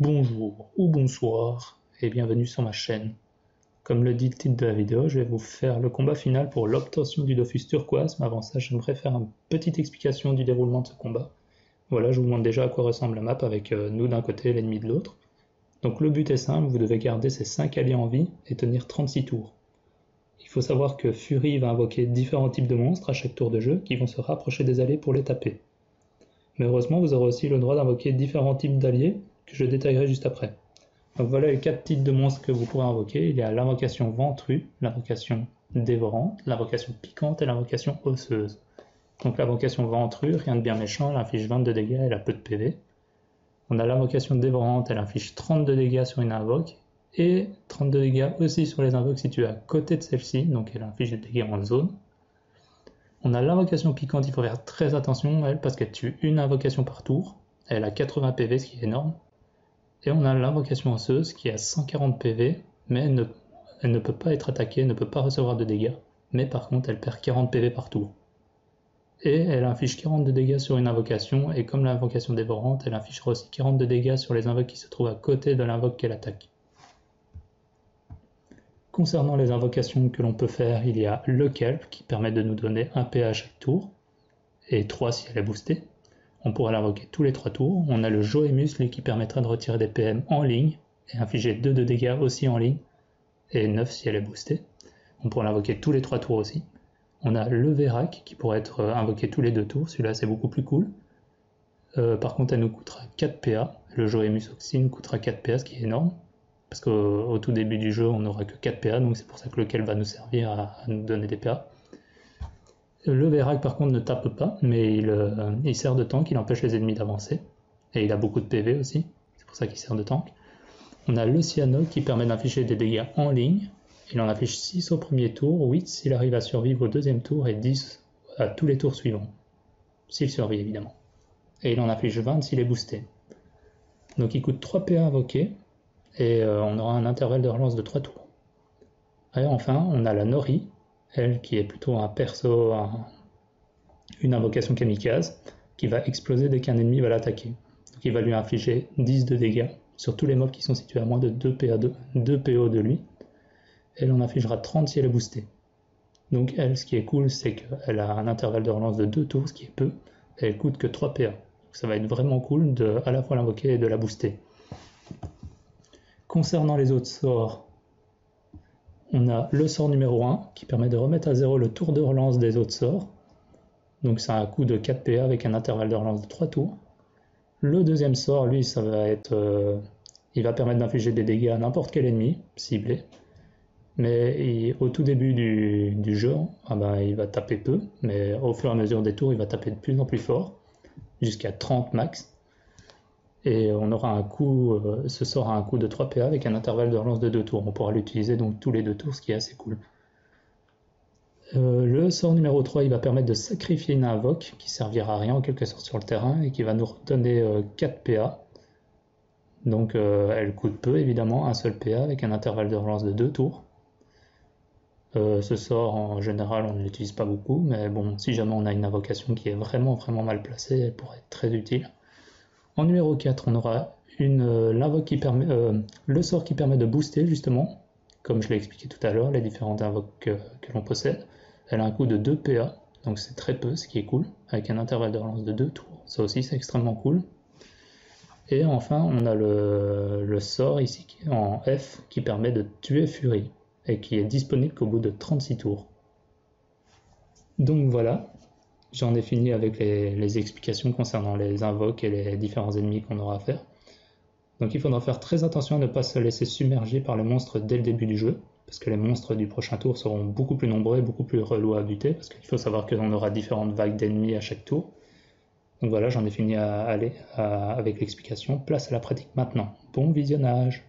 Bonjour ou bonsoir et bienvenue sur ma chaîne. Comme le dit le titre de la vidéo, je vais vous faire le combat final pour l'obtention du Dofus turquoise, mais avant ça j'aimerais faire une petite explication du déroulement de ce combat. Voilà, je vous montre déjà à quoi ressemble la map avec euh, nous d'un côté et l'ennemi de l'autre. Donc le but est simple, vous devez garder ces 5 alliés en vie et tenir 36 tours. Il faut savoir que Fury va invoquer différents types de monstres à chaque tour de jeu qui vont se rapprocher des alliés pour les taper. Mais heureusement, vous aurez aussi le droit d'invoquer différents types d'alliés que je détaillerai juste après. Voilà les quatre types de monstres que vous pourrez invoquer. Il y a l'invocation ventrue, l'invocation dévorante, l'invocation piquante et l'invocation osseuse. Donc l'invocation ventrue, rien de bien méchant, elle inflige 22 dégâts, elle a peu de PV. On a l'invocation dévorante, elle inflige 32 dégâts sur une invoque, et 32 dégâts aussi sur les invoques situées à côté de celle-ci, donc elle inflige des dégâts en zone. On a l'invocation piquante, il faut faire très attention, elle, parce qu'elle tue une invocation par tour. Elle a 80 PV, ce qui est énorme. Et on a l'invocation osseuse qui a 140 PV, mais elle ne, peut pas être attaquée, ne peut pas recevoir de dégâts. Mais par contre, elle perd 40 PV par tour. Et elle inflige 42 dégâts sur une invocation, et comme l'invocation dévorante, elle infligera aussi 42 dégâts sur les invoques qui se trouvent à côté de l'invoque qu'elle attaque. Concernant les invocations que l'on peut faire, il y a le Kelp qui permet de nous donner un PA à chaque tour, et 3 si elle est boostée. On pourra l'invoquer tous les 3 tours. On a le Joemus qui permettra de retirer des PM en ligne et infliger 2 de dégâts aussi en ligne et 9 si elle est boostée. On pourra l'invoquer tous les 3 tours aussi. On a le Verac qui pourrait être euh, invoqué tous les 2 tours. Celui-là c'est beaucoup plus cool. Euh, par contre elle nous coûtera 4 PA. Le Joemus aussi nous coûtera 4 PA ce qui est énorme. Parce qu'au tout début du jeu on n'aura que 4 PA donc c'est pour ça que lequel va nous servir à nous donner des PA. Le Verac par contre ne tape pas, mais euh, il, sert de tank, il empêche les ennemis d'avancer. Et il a beaucoup de PV aussi, c'est pour ça qu'il sert de tank. On a le Cyano qui permet d'infliger des dégâts en ligne. Il en affiche 6 au premier tour, 8 s'il arrive à survivre au deuxième tour et 10 à tous les tours suivants. S'il survit évidemment. Et il en affiche 20 s'il est boosté. Donc il coûte 3 PA invoqués et euh, on aura un intervalle de relance de 3 tours. Et enfin, on a la Nori elle qui est plutôt un perso, une invocation kamikaze, qui va exploser dès qu'un ennemi va l'attaquer. Donc il va lui infliger 10 de dégâts sur tous les mobs qui sont situés à moins de 2, PA 2 PO de lui. Elle en infligera 30 si elle est boostée. Donc elle, ce qui est cool, c'est qu'elle a un intervalle de relance de 2 tours, ce qui est peu, elle coûte que 3 PA. Donc ça va être vraiment cool de à la fois l'invoquer et de la booster. Concernant les autres sorts, on a le sort numéro 1 qui permet de remettre à zéro le tour de relance des autres sorts. Donc c'est un coup de 4 PA avec un intervalle de relance de 3 tours. Le deuxième sort, lui, ça va être. Euh, il va permettre d'infliger des dégâts à n'importe quel ennemi ciblé. Mais au tout début du, jeu, ah ben, il va taper peu, mais au fur et à mesure des tours, il va taper de plus en plus fort, jusqu'à 30 max. Et on aura un coup, euh, ce sort a un coup de 3 PA avec un intervalle de relance de 2 tours. On pourra l'utiliser donc tous les 2 tours, ce qui est assez cool. Euh, le sort numéro 3, il va permettre de sacrifier une invoque qui servira à rien en quelque sorte sur le terrain et qui va nous redonner 4 euh, PA. Donc elle coûte peu évidemment, un seul PA avec un intervalle de relance de 2 tours. ce sort en général on ne l'utilise pas beaucoup, mais bon, si jamais on a une invocation qui est vraiment vraiment mal placée, elle pourrait être très utile. En numéro 4, on aura euh, qui permet, euh, le sort qui permet de booster justement, comme je l'ai expliqué tout à l'heure, les différentes invoques que, l'on possède. Elle a un coût de 2 PA, donc c'est très peu, ce qui est cool, avec un intervalle de relance de 2 tours. Ça aussi c'est extrêmement cool. Et enfin, on a le, sort ici en F qui permet de tuer Fury et qui est disponible qu'au bout de 36 tours. Donc voilà, J'en ai fini avec les, explications concernant les invoques et les différents ennemis qu'on aura à faire. Donc il faudra faire très attention à ne pas se laisser submerger par les monstres dès le début du jeu, parce que les monstres du prochain tour seront beaucoup plus nombreux et beaucoup plus relous à buter, parce qu'il faut savoir que l'on aura différentes vagues d'ennemis à chaque tour. Donc voilà, j'en ai fini à aller avec l'explication. Place à la pratique maintenant. Bon visionnage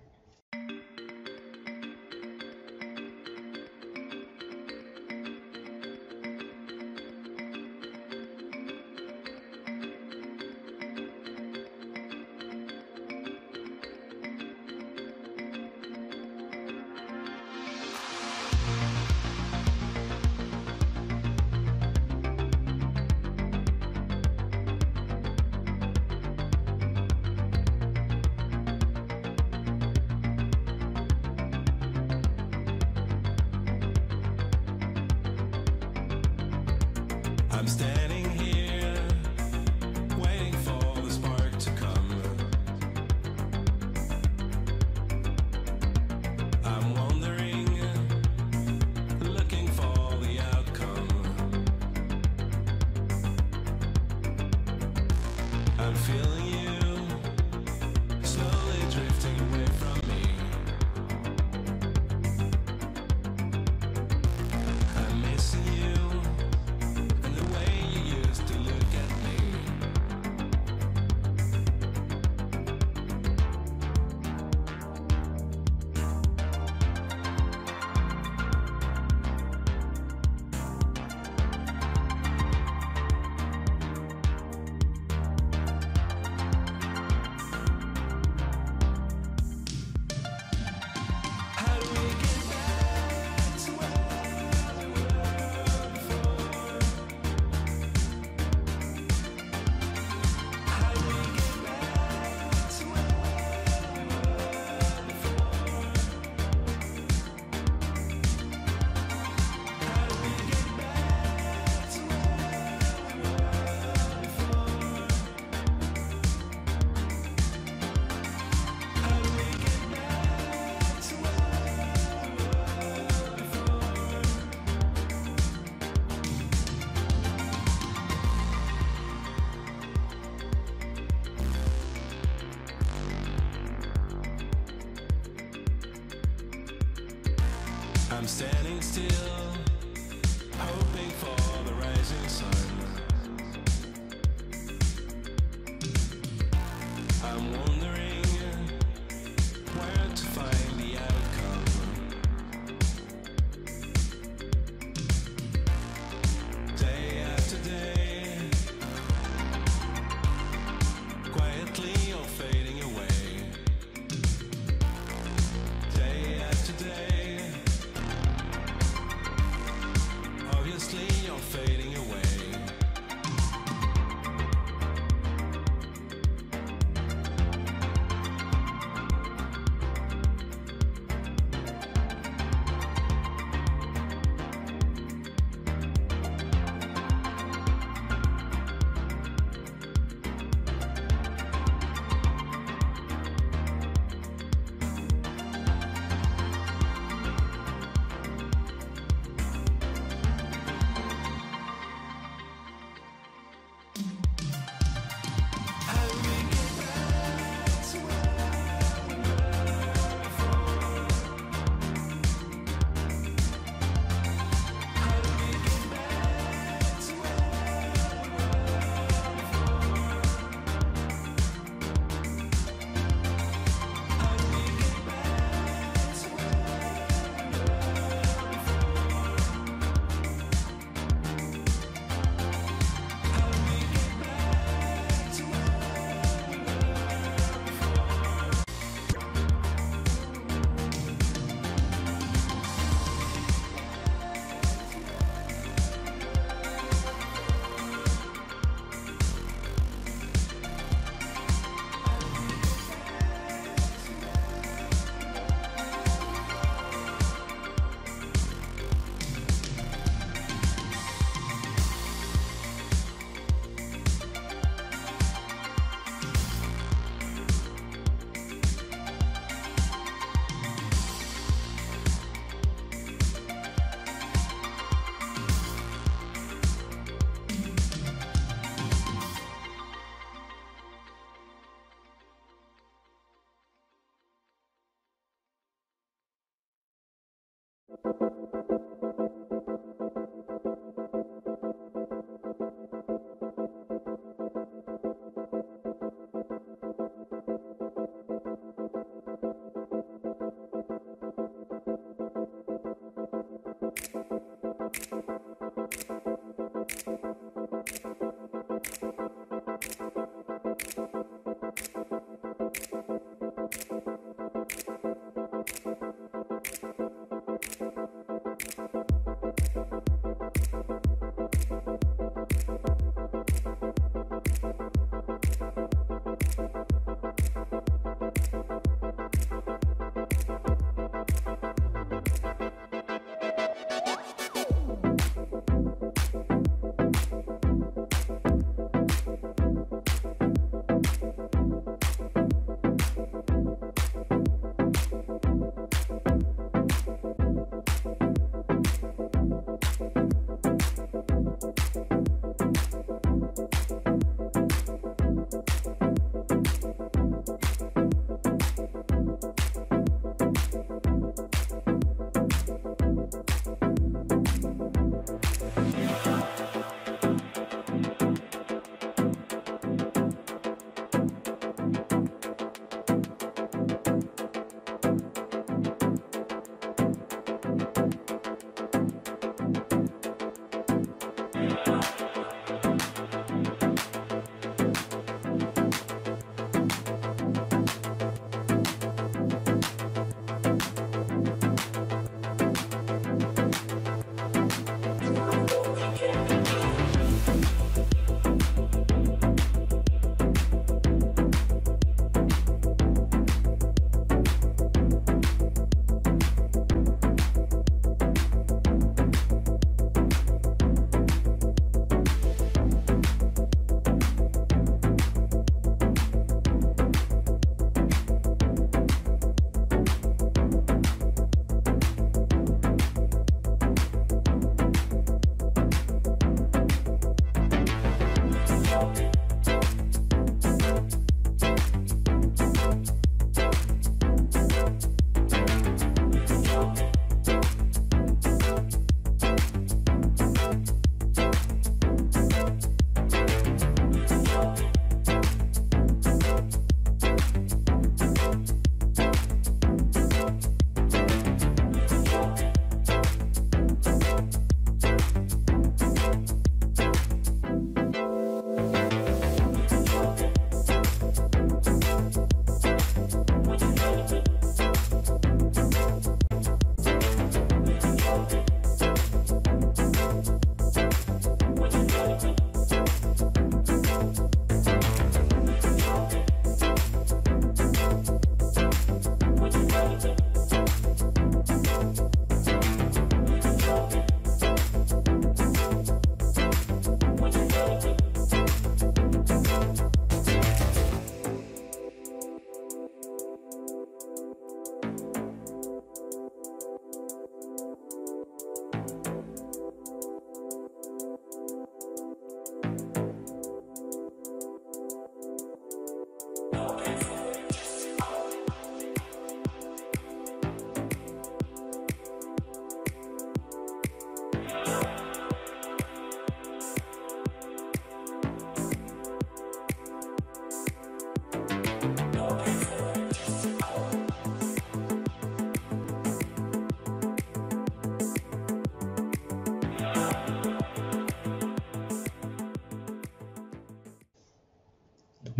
I'm standing I'm standing still, hoping for the rising sun.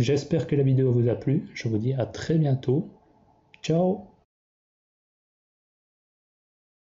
J'espère que la vidéo vous a plu. Je vous dis à très bientôt. Ciao